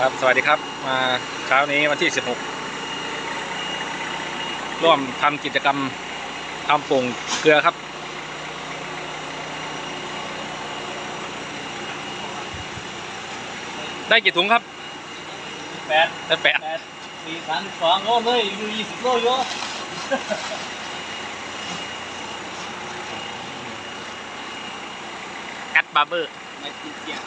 ครับ สวัสดีครับ มาเช้านี้วันที่ 16 ร่วมทำกิจกรรมทำโป่งเกลือครับ ได้กี่ถุงครับแปดได้แปดแปดสี่สามสิบสองโลเลยอยู่ยี่สิบโลอยู่แอดบาร์เบอร์ไม่ติดเกียร์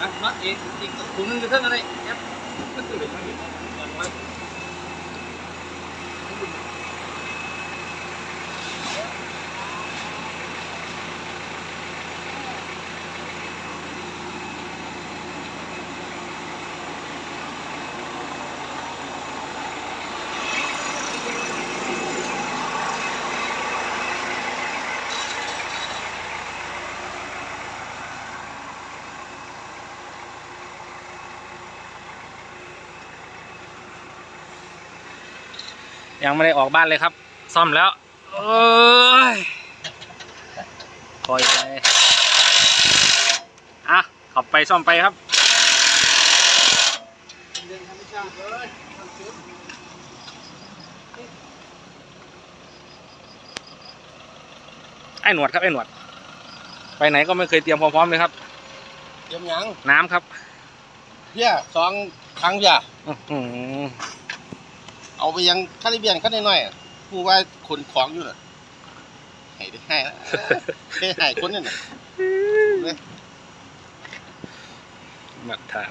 นะมาเองจริงๆถุงนึงจะเท่าอะไรแอปก็คือเป็นไม่เห็น ยังไม่ได้ออกบ้านเลยครับ ซ่อมแล้วโอ้ยคอยไปอะขับไปซ่อมไปครับเดินธรรมชาติเลยไอ้หนวดครับไอ้หนวด ไปไหนก็ไม่เคยเตรียมความพร้อมเลยครับ เตรียมหยัง น้ำครับเพี้ยสองครั้งอย่าอื้อหือ เอาไปยังคาริเบียนขั้นน้อยๆอะผู้ว่าขนของอยู่น่ะให้ได้ให้นะเคยให้คนนี่น่ะเลยมาตรฐาน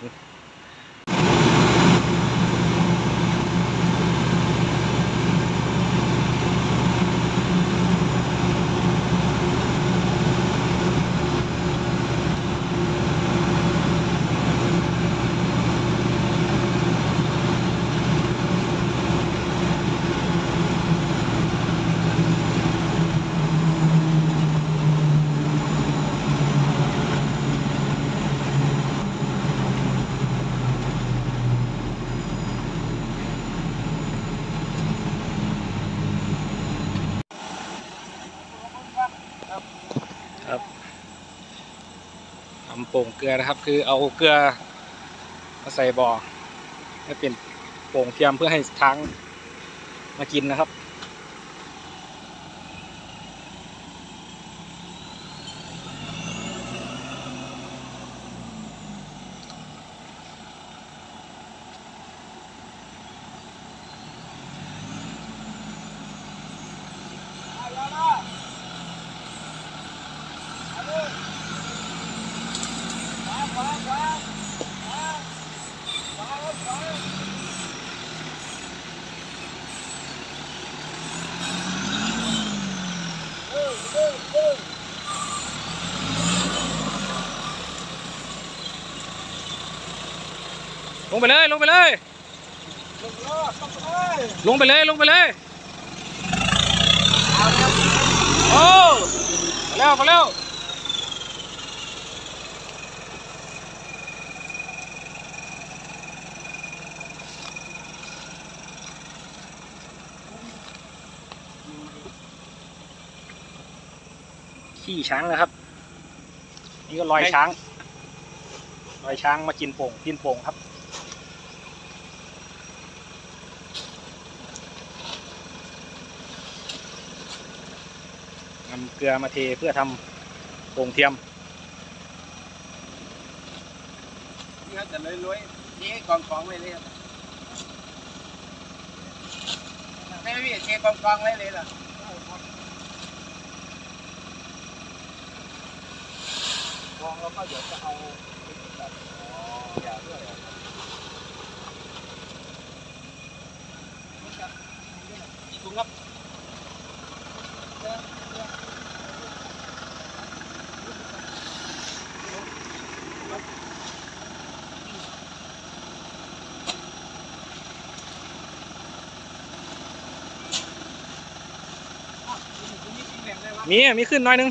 ทำโป่งเกลือนะครับ คือเอาเกลือมาใส่บ่อให้เป็นโป่งเทียมเพื่อให้ช้างมากินนะครับ งไปเลยลงไปเลย ลงไปเลยลงไปเลยโอ้มาแล้วมาแล้วขี่ช้างนะครับ นี่ก็รอยช้าง รอยช้างมากินโป่งกินโป่งครับ เกลือมาเทเพื่อทำโป่งเทียมนี่เขาจะเลยรวยเจ๊กองกองไว้เลยไม่พี่เจ๊กองกองไว้เลยล่ะกองแล้วก็เดี๋ยวจะเอาอ๋ออย่าด้วยเหรอกี่ถุงครับ มีมีขึ้นน้อยนึง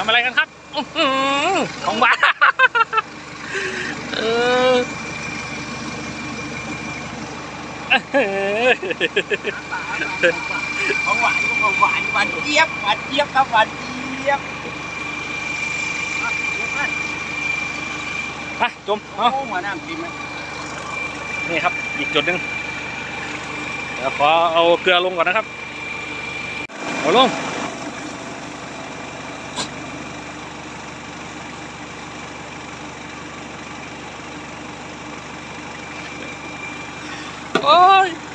ทำอะไรกันครับอื้อหือของหวานเออเออของหวานของหวานหวานเจี๊ยบหวานเจี๊ยบครับหวานเจี๊ยบไปจมโอ้เอาหัวน้ำกินไหมนี่ครับ อีกจุดหนึ่งเดี๋ยวขอเอาเกลือลงก่อนนะครับเอาลง โ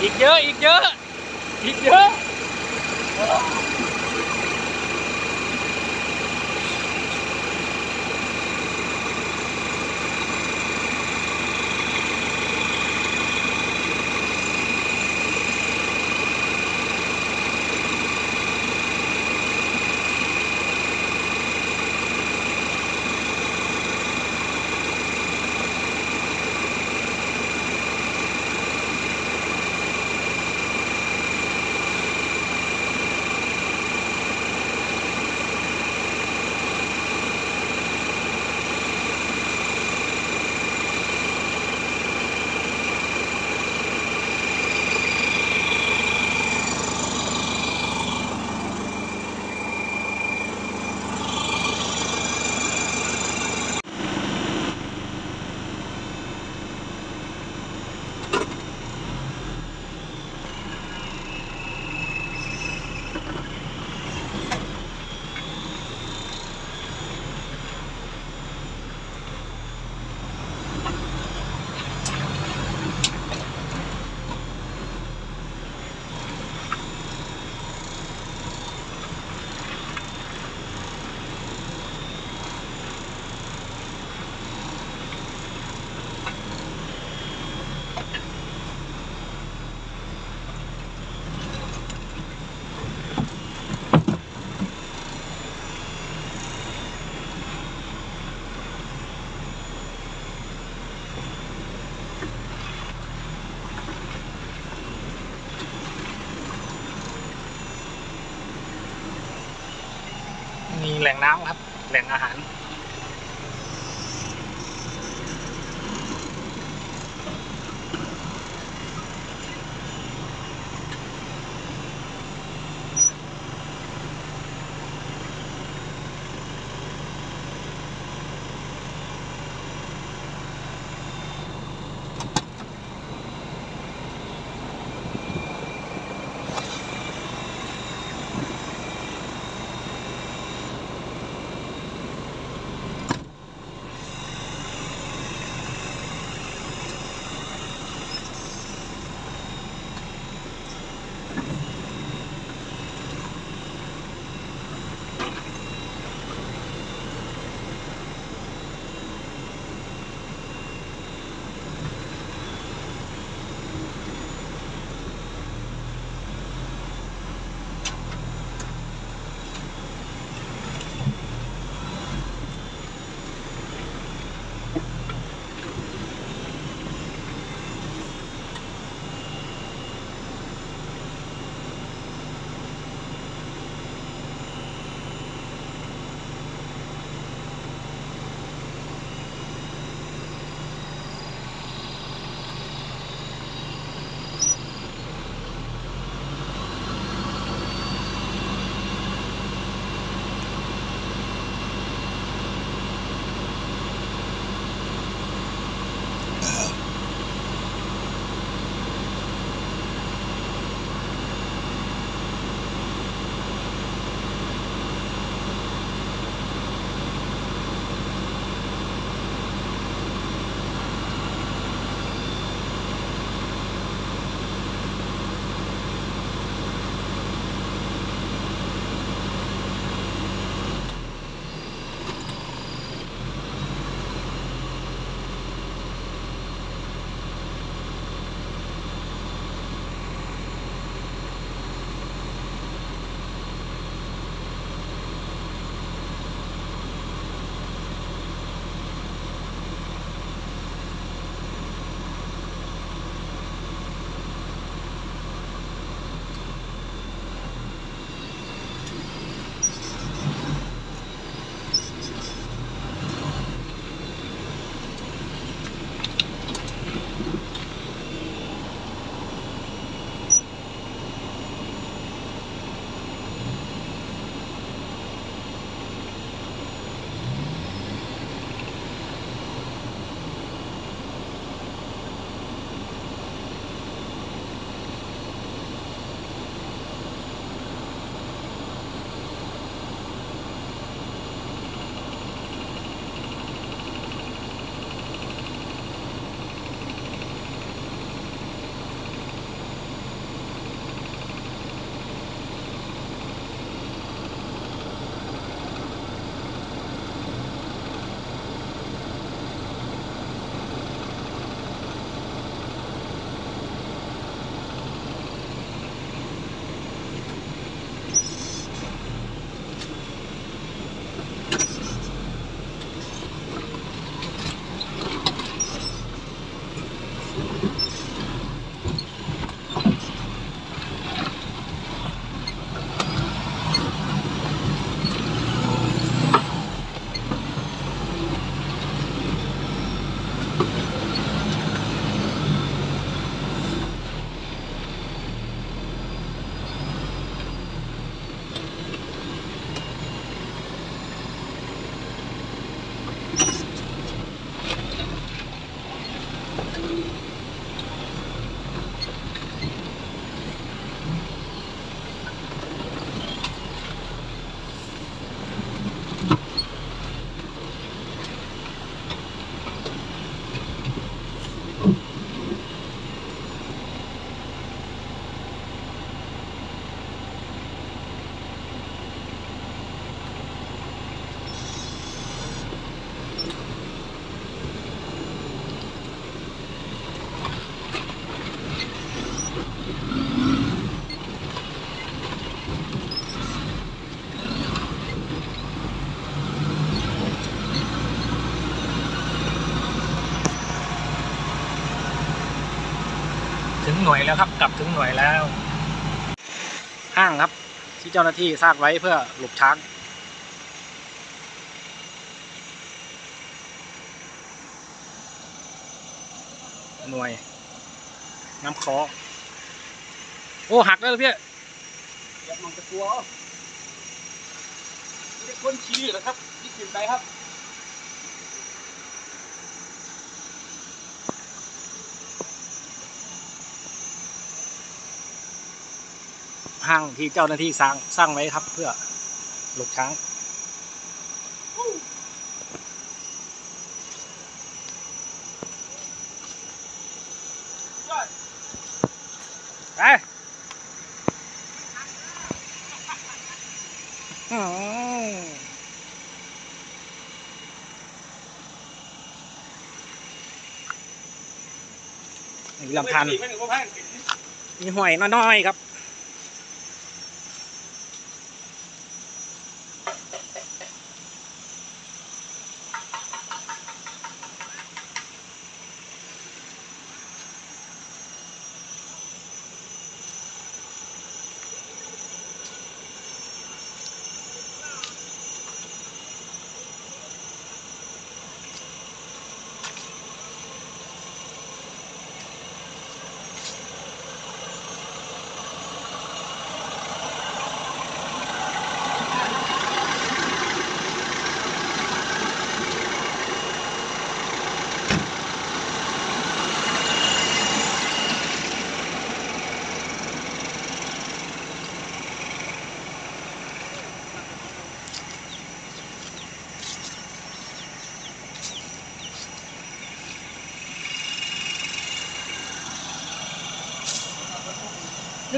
อ้ยอีก มีแหล่งน้ำครับ แหล่งอาหาร น่วยแล้ว ห้างครับ ที่เจ้าหน้าที่สร้างไว้เพื่อหลบช้างหน่วย น้ำคอโอ้หักแล้วเหรอพี่อย่ามองตะกลัวไม่ได้คนชี้เหรอครับที่ขึ้นไปครับ ห้างที่เจ้าหน้าที่สร้างสร้างไว้ครับ เพื่อหลบช้างไปอืมนี่ลำพันธ์มีหอยน้อยๆครับ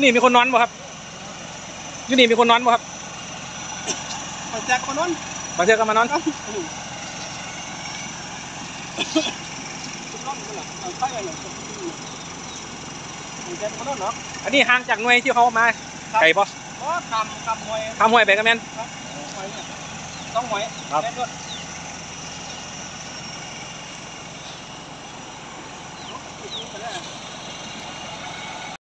อยูนี่มีคนนอนบ่ครับอยูนี่มีคนนอนบ่ครับมาจากคนนั้นมาเที่ยวกันมานอนคุณน้องคนละเอาไปอะไรมาจากคนนั้นเนาะอันนี้ห่างจากหน่วยที่เขามาไกลปะอ๋อคำคำหวยทำห้วยไปกันแม่นหวยเนี่ยต้องหวยครับเล่นด้วย